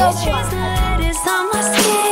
over.